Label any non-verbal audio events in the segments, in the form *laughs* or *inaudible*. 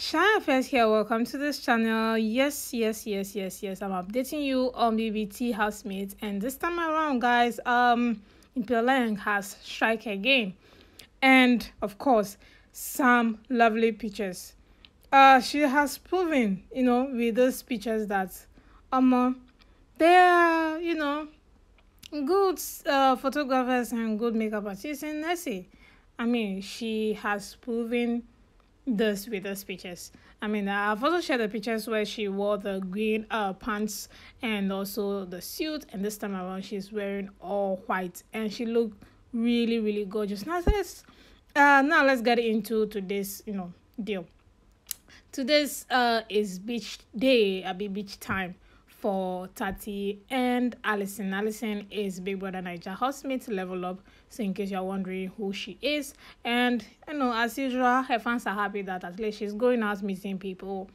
Shy Affairs here, welcome to this channel. Yes, yes, yes, yes, yes. I'm updating you on BBT housemates, and this time around, guys, um, Ipeleng has strike again, and of course, some lovely pictures. Uh, she has proven, you know, with those pictures that, um, they are, you know, good uh, photographers and good makeup artists in Mzansi. I mean, she has proven this with those pictures. I mean, I've also shared the pictures where she wore the green uh, pants and also the suit, and this time around she's wearing all white, and she looked really, really gorgeous. Now let's uh, now let's get into today's you know deal. Today's uh is beach day, a beach time for Tsatsi and Allysyn. Allysyn is Big Brother Naija housemate level up. So in case you're wondering who she is, and you know, as usual, her fans are happy that at least she's going out meeting people.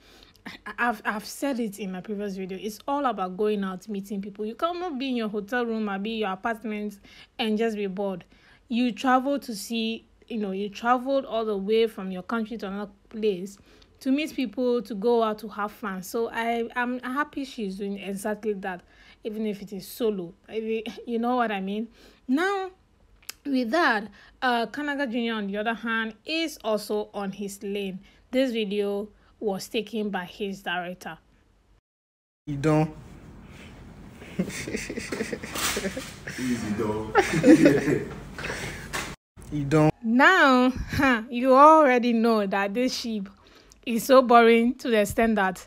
I've I've said it in my previous video. It's all about going out meeting people. You cannot be in your hotel room or be your apartment and just be bored. You travel to see, you know, you traveled all the way from your country to another place to meet people, to go out to have fun. So I I'm happy she's doing exactly that, even if it is solo. *laughs* You know what I mean? Now, with that, uh, Kanaga Jr. on the other hand is also on his lane. This video was taken by his director. You don't. Easy though. *laughs* you don't. Now, huh, you already know that this sheep is so boring to the extent that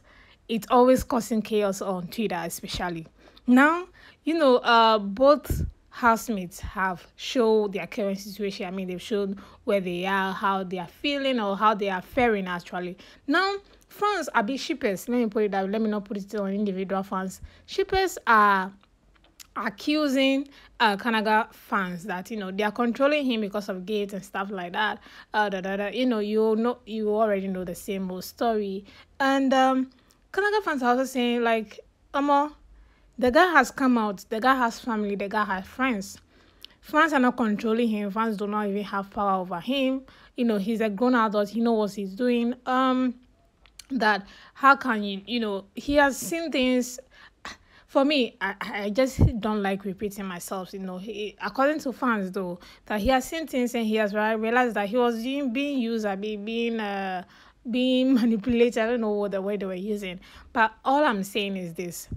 it's always causing chaos on Twitter, especially. Now, you know, uh, both housemates have showed their current situation. I mean, they've shown where they are, how they are feeling, or how they are faring actually. Now, fans are big shippers. Let me put it that. Let me not put it on individual fans. Shippers are accusing uh Kanaga fans that you know they are controlling him because of gates and stuff like that. Uh, da, da, da. you know you know you already know the same old story, and um, Kanaga fans are also saying like, Amo, the guy has come out, the guy has family, the guy has friends. Fans are not controlling him. Fans do not even have power over him. You know he's a grown adult. He knows what he's doing. Um, that how can you you know he has seen things for me, I, I just don't like repeating myself. You know, he, according to fans though, that he has seen things and he has realized that he was being, being used, I mean, being uh, being *laughs* manipulated. I don't know what the word they were using, but all I'm saying is this.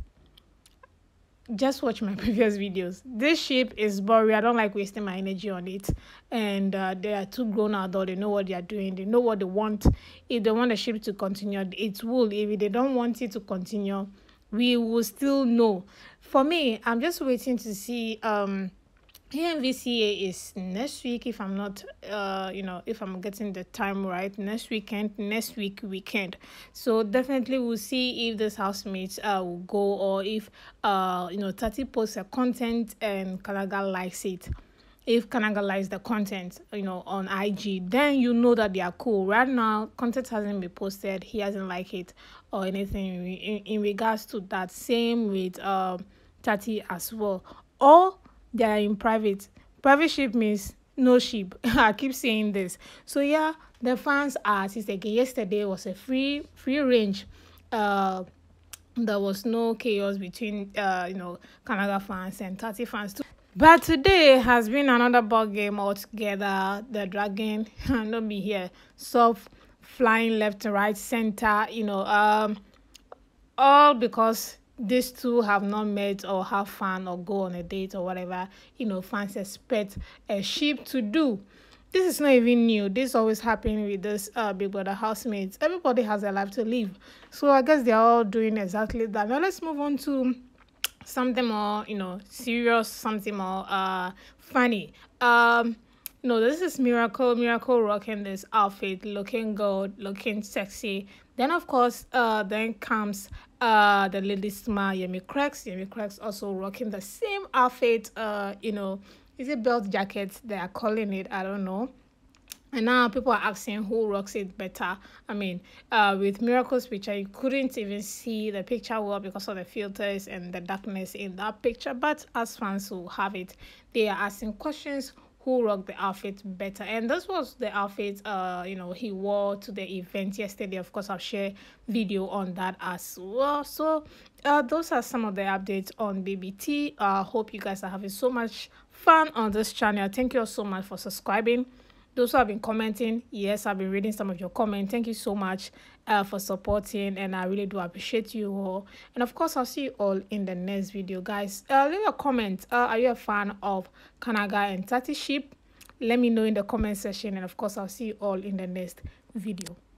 Just watch my *laughs* previous videos. This ship is boring. I don't like wasting my energy on it. And uh, they are too grown adult. They know what they are doing. They know what they want. If they want the ship to continue, it will. If they don't want it to continue, we will still know. For me, I'm just waiting to see um AMVCA is next week if I'm not uh you know if I'm getting the time right next weekend next week weekend so definitely we'll see if this housemates uh will go or if uh you know Tsatsi posts a content and Kanaga likes it if Kanaga likes the content, you know, on IG, then you know that they are cool. Right now, content hasn't been posted. He hasn't liked it or anything in, in regards to that. Same with um Tsatsi as well. Or they are in private. Private ship means no ship. *laughs* I keep saying this. So yeah, the fans are artists again. Yesterday was a free free range. Uh there was no chaos between uh you know Kanaga fans and Tsatsi fans too. But today has been another ball game altogether. The dragon, *laughs* don't be here, soft flying left to right, center, you know, um, all because these two have not met or have fun or go on a date or whatever, you know, fans expect a ship to do. This is not even new. This always happening with this uh, Big Brother housemates. Everybody has a life to live. So I guess they're all doing exactly that. Now let's move on to something more, you know, serious, something more uh funny. Um no, this is Miracle, Miracle rocking this outfit, looking good, looking sexy. Then of course, uh then comes uh the lady smile Yemi Cregx. Yemi Cregx also rocking the same outfit, uh, you know, is it belt jacket they are calling it? I don't know. And now people are asking who rocks it better. I mean, uh, with Miracle's picture, you couldn't even see the picture well because of the filters and the darkness in that picture. But as fans who have it, they are asking questions who rocked the outfit better. And this was the outfit uh you know he wore to the event yesterday. Of course, I'll share video on that as well. So uh those are some of the updates on BBT. I uh, hope you guys are having so much fun on this channel. Thank you all so much for subscribing those who have been commenting yes i've been reading some of your comments. Thank you so much uh, for supporting and i really do appreciate you all. And of course i'll see you all in the next video guys. Uh, leave a comment uh, are you a fan of kanaga and tsatsi sheep? Let me know in the comment section and of course i'll see you all in the next video